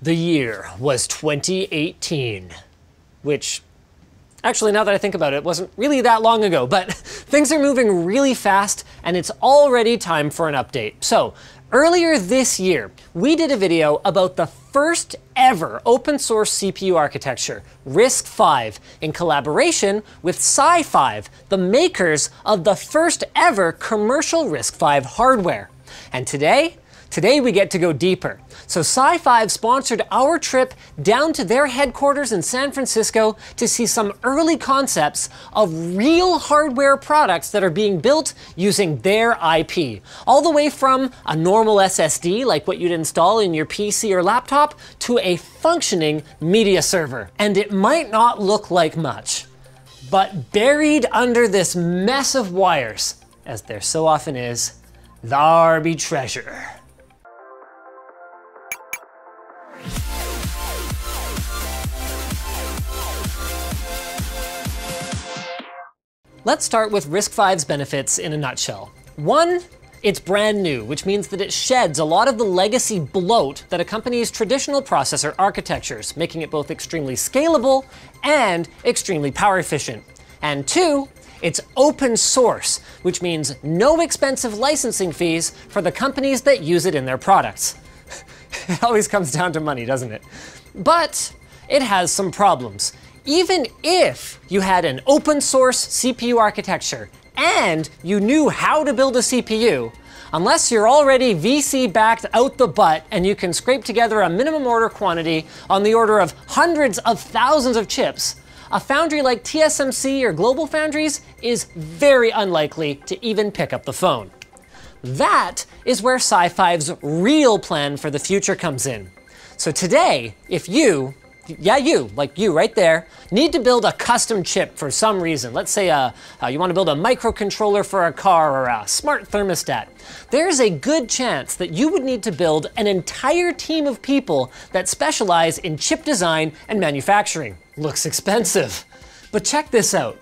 The year was 2018, which actually, now that I think about it, wasn't really that long ago, but things are moving really fast and it's already time for an update. So, earlier this year, we did a video about the first ever open source CPU architecture, RISC-V, in collaboration with SiFive, the makers of the first ever commercial RISC-V hardware. And today, Today we get to go deeper. So SiFive sponsored our trip down to their headquarters in San Francisco to see some early concepts of real hardware products that are being built using their IP. All the way from a normal SSD, like what you'd install in your PC or laptop, to a functioning media server. And it might not look like much, but buried under this mess of wires, as there so often is, there be treasure. Let's start with RISC-V's benefits in a nutshell. One, it's brand new, which means that it sheds a lot of the legacy bloat that accompanies traditional processor architectures, making it both extremely scalable and extremely power efficient. And two, it's open source, which means no expensive licensing fees for the companies that use it in their products. it always comes down to money, doesn't it? But it has some problems even if you had an open source CPU architecture and you knew how to build a CPU, unless you're already VC backed out the butt and you can scrape together a minimum order quantity on the order of hundreds of thousands of chips, a foundry like TSMC or GlobalFoundries is very unlikely to even pick up the phone. That is where SiFive's real plan for the future comes in. So today, if you, yeah, you, like you right there, need to build a custom chip for some reason. Let's say uh, uh, you want to build a microcontroller for a car or a smart thermostat. There's a good chance that you would need to build an entire team of people that specialize in chip design and manufacturing. Looks expensive. But check this out.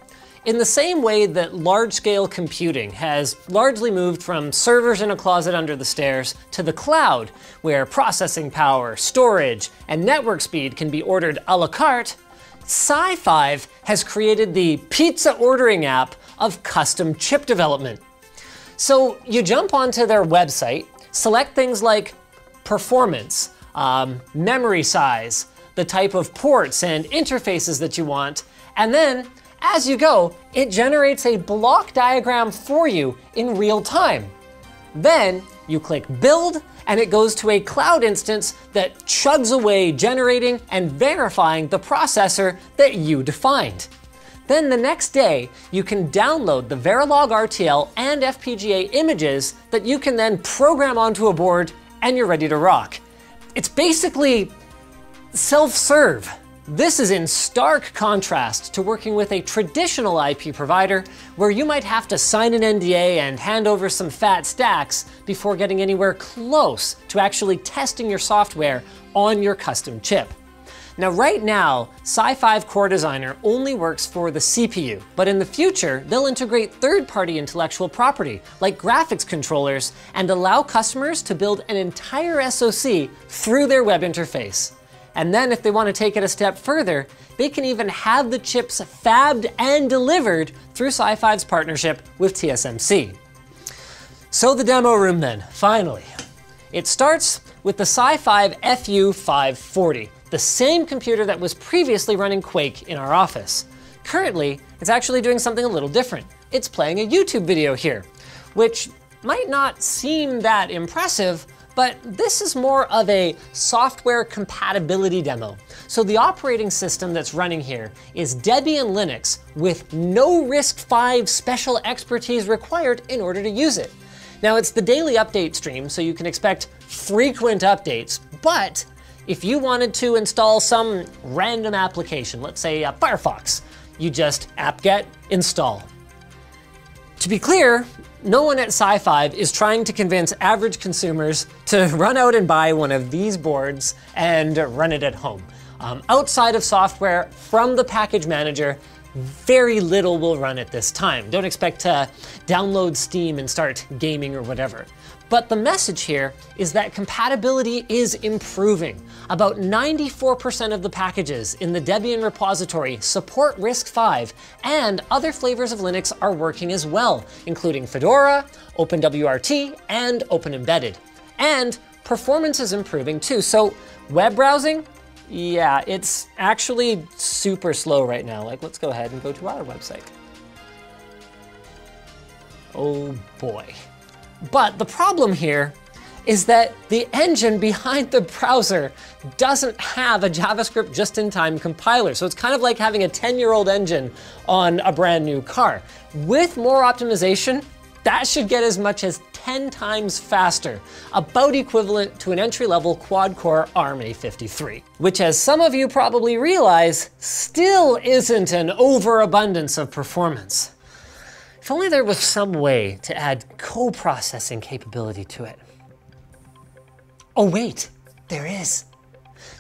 In the same way that large scale computing has largely moved from servers in a closet under the stairs to the cloud, where processing power, storage, and network speed can be ordered a la carte, SiFive has created the pizza ordering app of custom chip development. So you jump onto their website, select things like performance, um, memory size, the type of ports and interfaces that you want, and then as you go, it generates a block diagram for you in real time. Then you click build and it goes to a cloud instance that chugs away generating and verifying the processor that you defined. Then the next day, you can download the Verilog RTL and FPGA images that you can then program onto a board and you're ready to rock. It's basically self-serve. This is in stark contrast to working with a traditional IP provider where you might have to sign an NDA and hand over some fat stacks before getting anywhere close to actually testing your software on your custom chip. Now right now, SiFive Core Designer only works for the CPU, but in the future, they'll integrate third-party intellectual property, like graphics controllers, and allow customers to build an entire SoC through their web interface. And then if they want to take it a step further, they can even have the chips fabbed and delivered through SiFive's partnership with TSMC. So the demo room then, finally. It starts with the SiFive FU540, the same computer that was previously running Quake in our office. Currently, it's actually doing something a little different. It's playing a YouTube video here, which might not seem that impressive, but this is more of a software compatibility demo. So the operating system that's running here is Debian Linux with no RISC-V special expertise required in order to use it. Now it's the daily update stream, so you can expect frequent updates, but if you wanted to install some random application, let's say Firefox, you just apt-get install. To be clear, no one at SiFive is trying to convince average consumers to run out and buy one of these boards and run it at home. Um, outside of software from the package manager, very little will run at this time. Don't expect to download Steam and start gaming or whatever. But the message here is that compatibility is improving. About 94% of the packages in the Debian repository support RISC-V, and other flavors of Linux are working as well, including Fedora, OpenWRT, and OpenEmbedded. And performance is improving too, so web browsing, yeah, it's actually super slow right now. Like, let's go ahead and go to our website. Oh boy. But the problem here is that the engine behind the browser doesn't have a JavaScript just-in-time compiler. So it's kind of like having a 10-year-old engine on a brand new car. With more optimization, that should get as much as 10 times faster, about equivalent to an entry-level quad-core ARM A53, which as some of you probably realize, still isn't an overabundance of performance. If only there was some way to add co-processing capability to it. Oh wait, there is.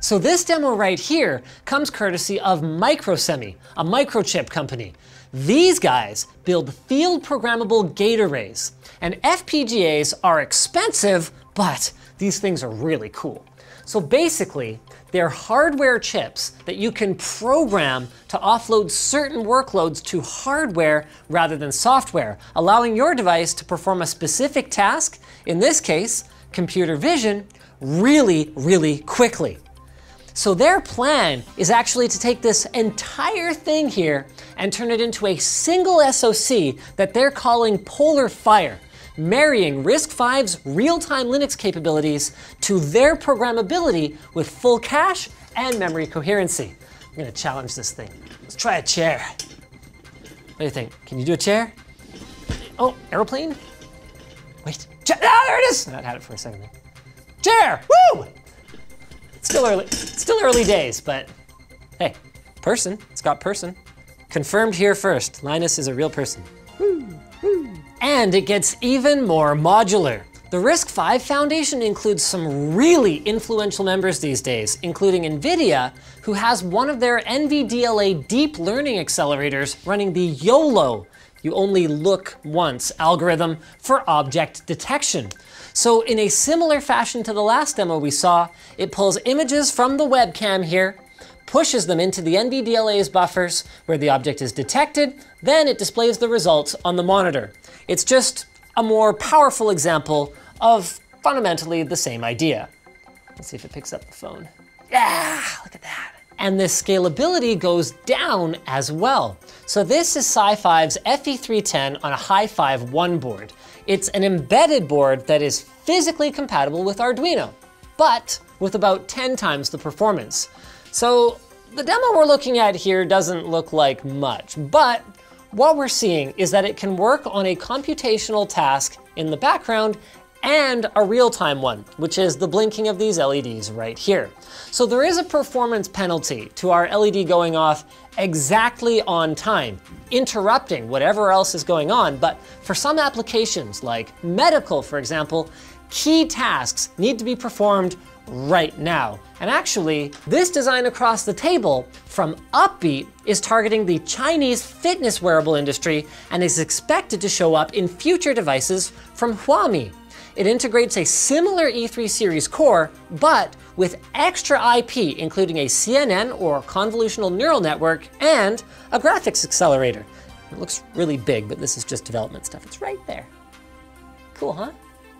So this demo right here comes courtesy of Microsemi, a microchip company. These guys build field programmable gate arrays. And FPGAs are expensive, but these things are really cool. So basically, they're hardware chips that you can program to offload certain workloads to hardware rather than software, allowing your device to perform a specific task, in this case, computer vision, really, really quickly. So their plan is actually to take this entire thing here and turn it into a single SoC that they're calling PolarFire marrying RISC-V's real-time Linux capabilities to their programmability with full cache and memory coherency. I'm gonna challenge this thing. Let's try a chair. What do you think? Can you do a chair? Oh, aeroplane? Wait, ah, there it is! I had it for a second there. Chair, woo! Still early, still early days, but hey, person, it's got person. Confirmed here first, Linus is a real person. Woo. And it gets even more modular. The RISC-V Foundation includes some really influential members these days, including NVIDIA, who has one of their NVDLA deep learning accelerators running the YOLO, you only look once algorithm for object detection. So in a similar fashion to the last demo we saw, it pulls images from the webcam here, pushes them into the NVDLA's buffers where the object is detected, then it displays the results on the monitor. It's just a more powerful example of fundamentally the same idea. Let's see if it picks up the phone. Yeah, look at that. And this scalability goes down as well. So this is SiFive's FE310 on a HiFive1 board. It's an embedded board that is physically compatible with Arduino, but with about 10 times the performance. So the demo we're looking at here doesn't look like much, but what we're seeing is that it can work on a computational task in the background and a real-time one, which is the blinking of these LEDs right here. So there is a performance penalty to our LED going off exactly on time, interrupting whatever else is going on, but for some applications like medical, for example, key tasks need to be performed right now. And actually, this design across the table from Upbeat is targeting the Chinese fitness wearable industry and is expected to show up in future devices from Huami. It integrates a similar E3 series core, but with extra IP, including a CNN or convolutional neural network and a graphics accelerator. It looks really big, but this is just development stuff. It's right there. Cool, huh?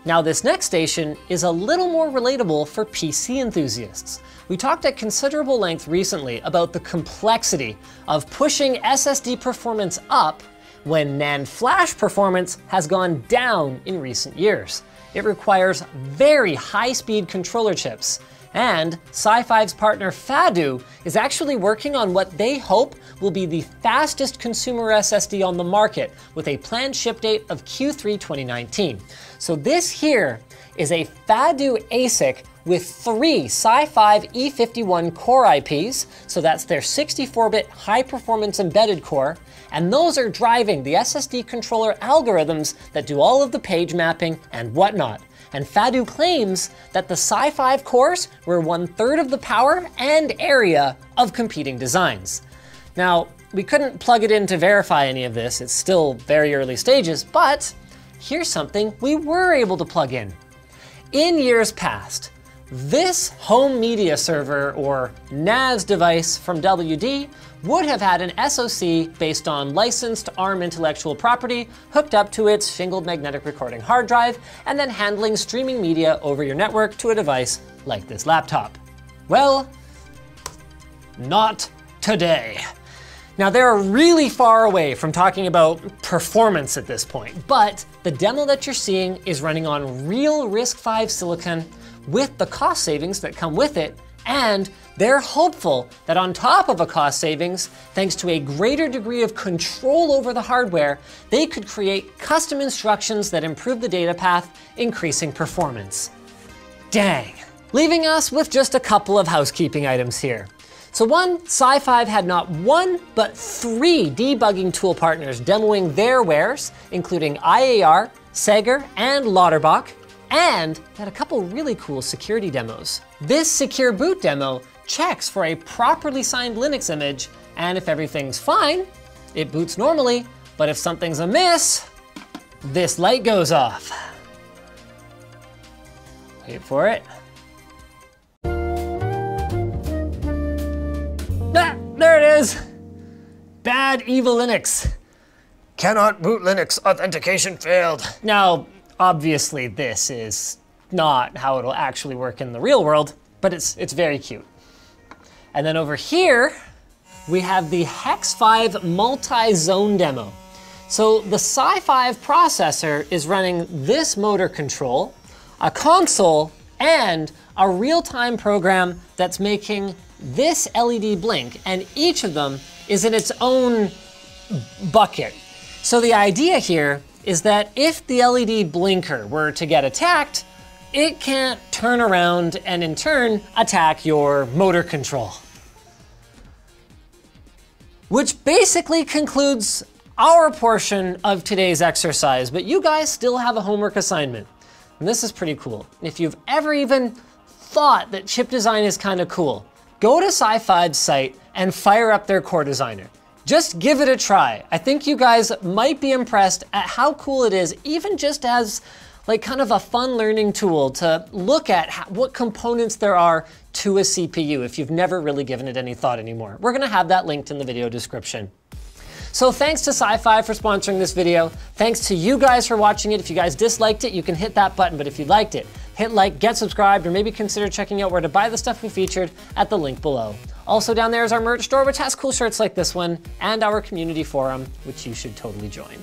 Now this next station is a little more relatable for PC enthusiasts. We talked at considerable length recently about the complexity of pushing SSD performance up when NAND flash performance has gone down in recent years. It requires very high-speed controller chips, and SiFive's partner Fadu is actually working on what they hope will be the fastest consumer SSD on the market with a planned ship date of Q3 2019. So this here is a Fadu ASIC with three SiFive E51 core IPs, so that's their 64-bit high-performance embedded core, and those are driving the SSD controller algorithms that do all of the page mapping and whatnot and Fadu claims that the SiFive cores were one third of the power and area of competing designs. Now, we couldn't plug it in to verify any of this, it's still very early stages, but here's something we were able to plug in. In years past, this home media server or NAS device from WD would have had an SoC based on licensed ARM intellectual property hooked up to its shingled magnetic recording hard drive and then handling streaming media over your network to a device like this laptop. Well, not today. Now they're really far away from talking about performance at this point, but the demo that you're seeing is running on real RISC-V silicon with the cost savings that come with it, and they're hopeful that on top of a cost savings, thanks to a greater degree of control over the hardware, they could create custom instructions that improve the data path, increasing performance. Dang. Leaving us with just a couple of housekeeping items here. So one, SiFive had not one, but three debugging tool partners demoing their wares, including IAR, Segger, and Lauterbach, and had a couple really cool security demos. This secure boot demo checks for a properly signed Linux image, and if everything's fine, it boots normally, but if something's amiss, this light goes off. Wait for it. Ah, there it is. Bad evil Linux. Cannot boot Linux, authentication failed. Now, obviously this is not how it'll actually work in the real world, but it's, it's very cute. And then over here, we have the Hex Five multi-zone demo. So the SiFive processor is running this motor control, a console, and a real-time program that's making this LED blink, and each of them is in its own bucket. So the idea here is that if the LED blinker were to get attacked, it can't turn around and in turn attack your motor control. Which basically concludes our portion of today's exercise, but you guys still have a homework assignment. And this is pretty cool. If you've ever even thought that chip design is kind of cool, go to SiFive's site and fire up their core designer. Just give it a try. I think you guys might be impressed at how cool it is, even just as like kind of a fun learning tool to look at how, what components there are to a CPU if you've never really given it any thought anymore. We're gonna have that linked in the video description. So thanks to SiFive for sponsoring this video. Thanks to you guys for watching it. If you guys disliked it, you can hit that button, but if you liked it, hit like, get subscribed, or maybe consider checking out where to buy the stuff we featured at the link below. Also down there is our merch store, which has cool shirts like this one, and our community forum, which you should totally join.